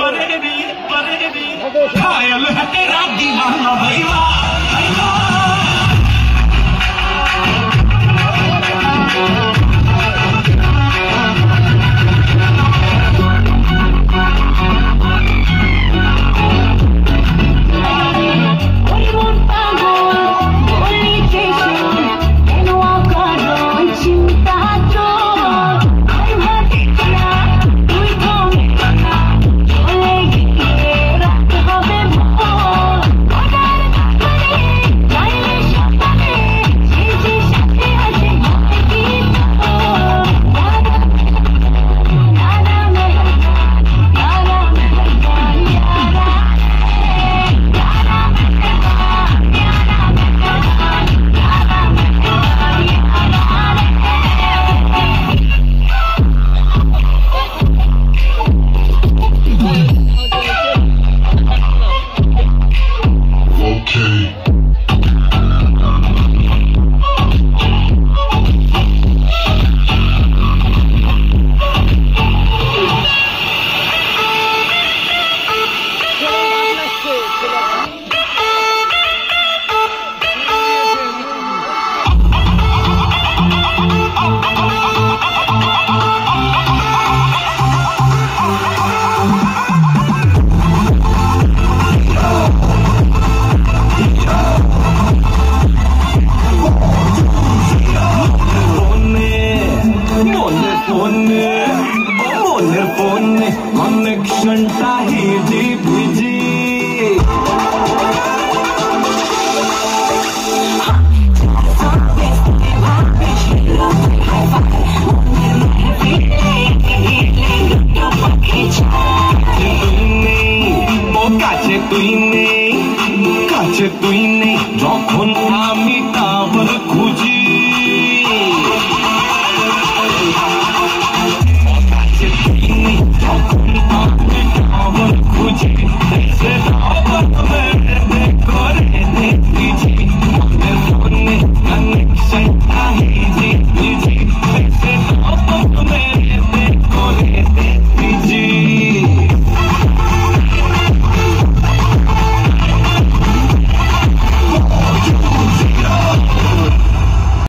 बरेली भी घायल है तेरा दीवाना भैया phone phone phone phone connection जी भिजी तुमने मौका से